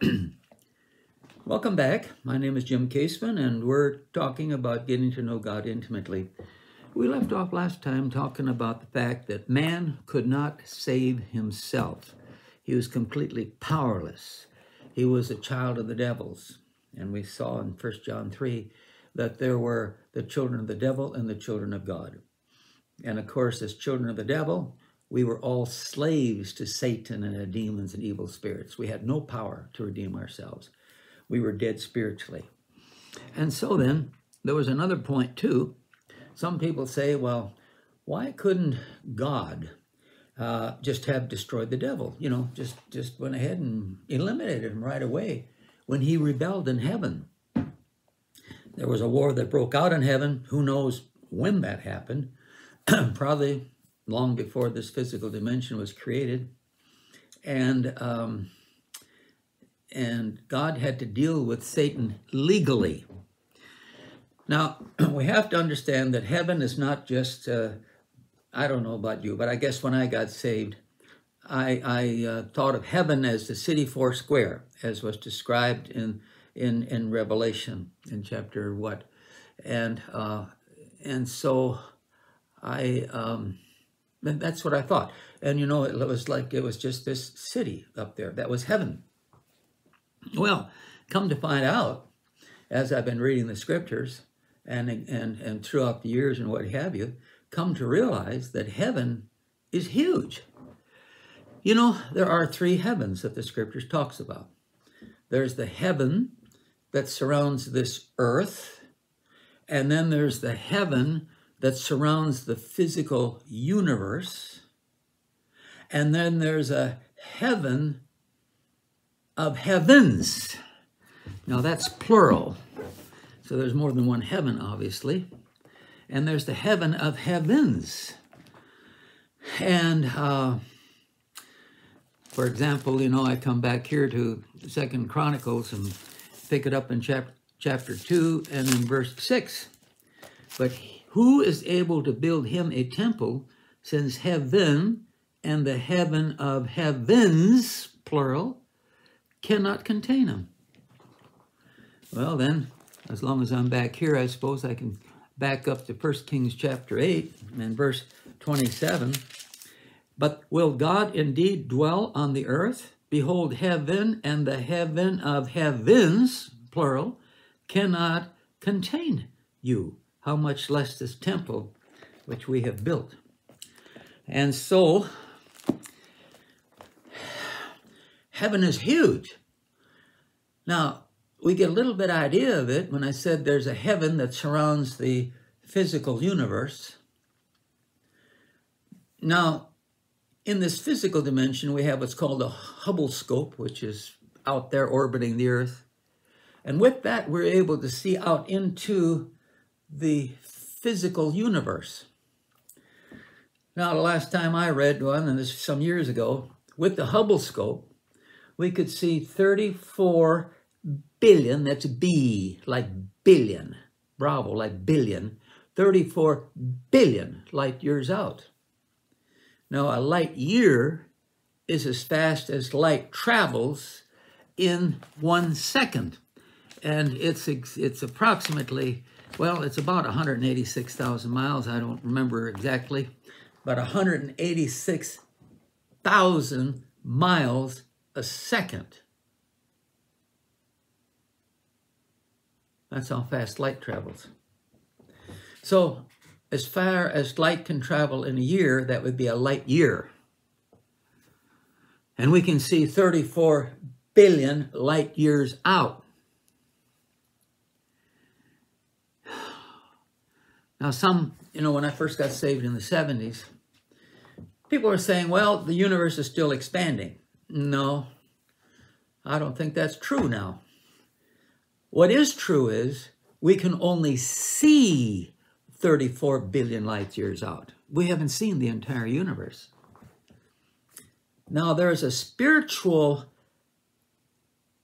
Welcome back. My name is Jim Kaseman, and we're talking about getting to know God intimately. We left off last time talking about the fact that man could not save himself. He was completely powerless. He was a child of the devils. And we saw in 1 John 3 that there were the children of the devil and the children of God. And of course, as children of the devil, we were all slaves to Satan and the demons and evil spirits. We had no power to redeem ourselves. We were dead spiritually. And so then, there was another point too. Some people say, well, why couldn't God uh, just have destroyed the devil? You know, just, just went ahead and eliminated him right away when he rebelled in heaven. There was a war that broke out in heaven. Who knows when that happened? Probably long before this physical dimension was created. And um, and God had to deal with Satan legally. Now, we have to understand that heaven is not just, uh, I don't know about you, but I guess when I got saved, I, I uh, thought of heaven as the city four square, as was described in, in, in Revelation in chapter what? And, uh, and so I, um, that's what I thought. And you know, it was like it was just this city up there. That was heaven. Well, come to find out, as I've been reading the scriptures and, and, and throughout the years and what have you, come to realize that heaven is huge. You know, there are three heavens that the scriptures talks about. There's the heaven that surrounds this earth, and then there's the heaven that surrounds the physical universe, and then there's a heaven of heavens. Now that's plural. So there's more than one heaven, obviously. And there's the heaven of heavens. And uh, for example, you know, I come back here to Second Chronicles and pick it up in chap- chapter 2 and in verse 6. But who is able to build him a temple since heaven and the heaven of heavens, plural, cannot contain him? Well, then, as long as I'm back here, I suppose I can back up to 1 Kings chapter 8 and verse 27. But will God indeed dwell on the earth? Behold, heaven and the heaven of heavens, plural, cannot contain you. How much less this temple which we have built. And so, heaven is huge. Now, we get a little bit idea of it when I said there's a heaven that surrounds the physical universe. Now, in this physical dimension, we have what's called a Hubble scope, which is out there orbiting the Earth. And with that, we're able to see out into the physical universe. Now, the last time I read one, and this is some years ago, with the Hubble scope, we could see 34 billion, that's B, like billion, bravo, like billion, 34 billion light years out. Now, a light year is as fast as light travels in one second. And it's, it's approximately, well, it's about 186,000 miles. I don't remember exactly, but 186,000 miles a second. That's how fast light travels. So as far as light can travel in a year, that would be a light year. And we can see 34 billion light years out. Now, some, you know, when I first got saved in the 70s, people were saying, well, the universe is still expanding. No, I don't think that's true now. What is true is we can only see 34 billion light years out. We haven't seen the entire universe. Now, there's a spiritual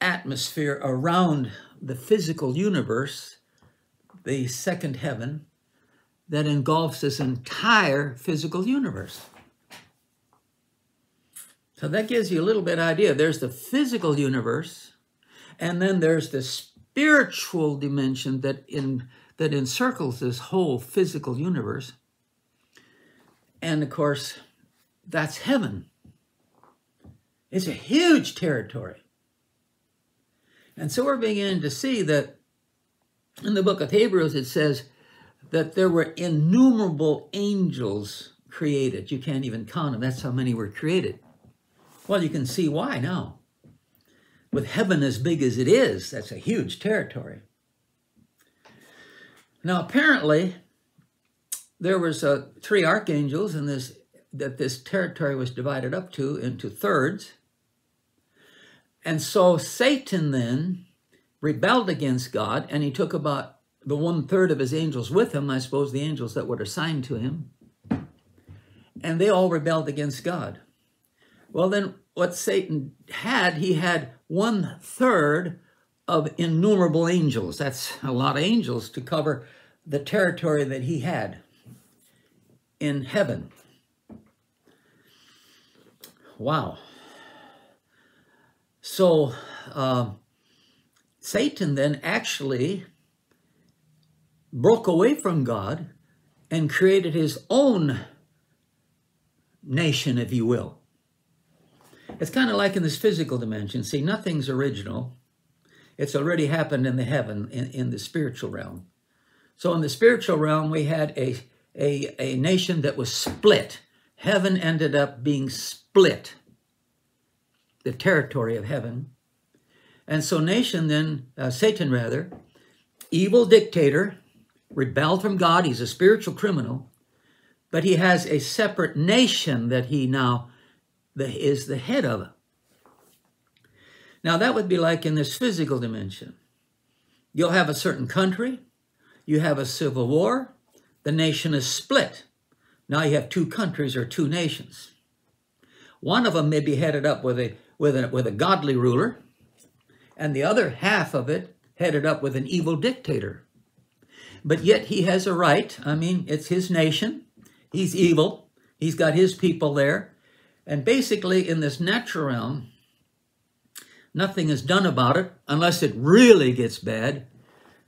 atmosphere around the physical universe, the second heaven, that engulfs this entire physical universe. So that gives you a little bit idea. There's the physical universe, And then there's the spiritual dimension that in that encircles this whole physical universe. And of course, that's heaven. It's a huge territory. And so we're beginning to see that in the book of Hebrews, it says that there were innumerable angels created. You can't even count them. That's how many were created. Well, you can see why now. With heaven as big as it is, that's a huge territory. Now, apparently, there was uh, three archangels in this that this territory was divided up to into thirds. And so Satan then rebelled against God, and he took about the one third of his angels with him, I suppose the angels that were assigned to him, and they all rebelled against God. Well, then what Satan had, he had one third of innumerable angels. That's a lot of angels to cover the territory that he had in heaven. Wow. So uh, Satan then actually broke away from God and created his own nation, if you will. It's kind of like in this physical dimension. See, nothing's original. It's already happened in the heaven, in, in the spiritual realm. So in the spiritual realm, we had a, a, a nation that was split. Heaven ended up being split, the territory of heaven. And so nation then, uh, Satan rather, evil dictator, rebelled from God. He's a spiritual criminal, but he has a separate nation that he now is the head of. Now that would be like in this physical dimension. You'll have a certain country, you have a civil war, the nation is split. Now you have two countries or two nations. One of them may be headed up with a, with a, with a godly ruler, and the other half of it headed up with an evil dictator. But yet he has a right. I mean, it's his nation. He's evil. He's got his people there. And basically, in this natural realm, nothing is done about it unless it really gets bad.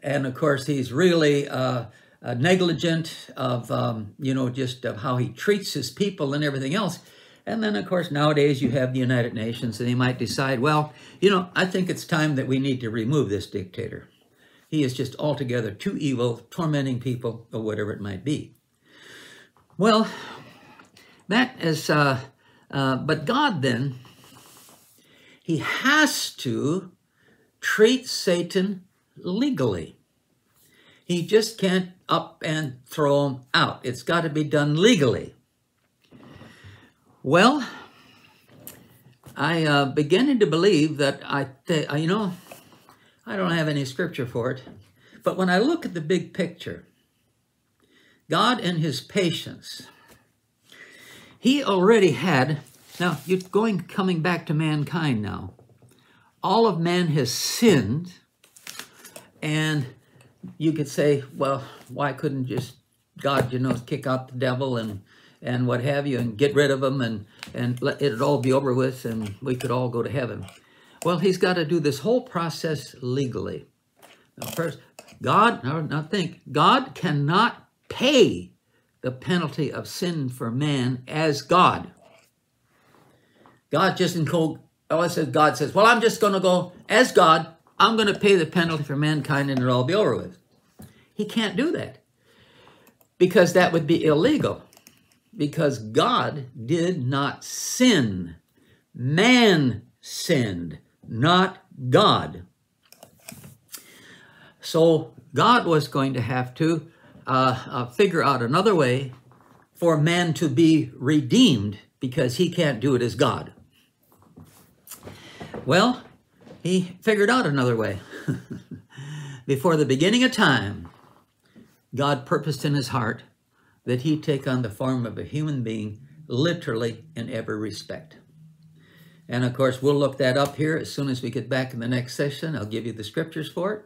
And of course, he's really uh, uh, negligent of, um, you know, just of how he treats his people and everything else. And then, of course, nowadays you have the United Nations, and they might decide, well, you know, I think it's time that we need to remove this dictator. He is just altogether too evil, tormenting people, or whatever it might be. Well, that is, uh, uh, but God then, he has to treat Satan legally. He just can't up and throw him out. It's got to be done legally. Well, I uh, beginning to believe that I, you know, I don't have any scripture for it. But when I look at the big picture, God and his patience, he already had, now you're going, coming back to mankind now. All of man has sinned, and you could say, well, why couldn't just God, you know, kick out the devil and and what have you, and get rid of him, and and let it all be over with, and we could all go to heaven. Well, he's got to do this whole process legally. Now, first, God, now, now think, God cannot pay the penalty of sin for man as God. God just in cold, oh, says, God says, well, I'm just going to go as God. I'm going to pay the penalty for mankind and it'll all be over with. He can't do that because that would be illegal because God did not sin. Man sinned not God. So God was going to have to uh, uh, figure out another way for man to be redeemed because he can't do it as God. Well, he figured out another way. Before the beginning of time, God purposed in his heart that he take on the form of a human being literally in every respect. And of course, we'll look that up here as soon as we get back in the next session. I'll give you the scriptures for it.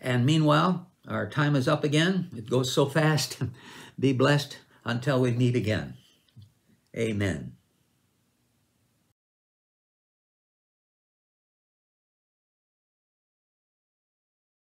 And meanwhile, our time is up again. It goes so fast. Be blessed until we meet again. Amen.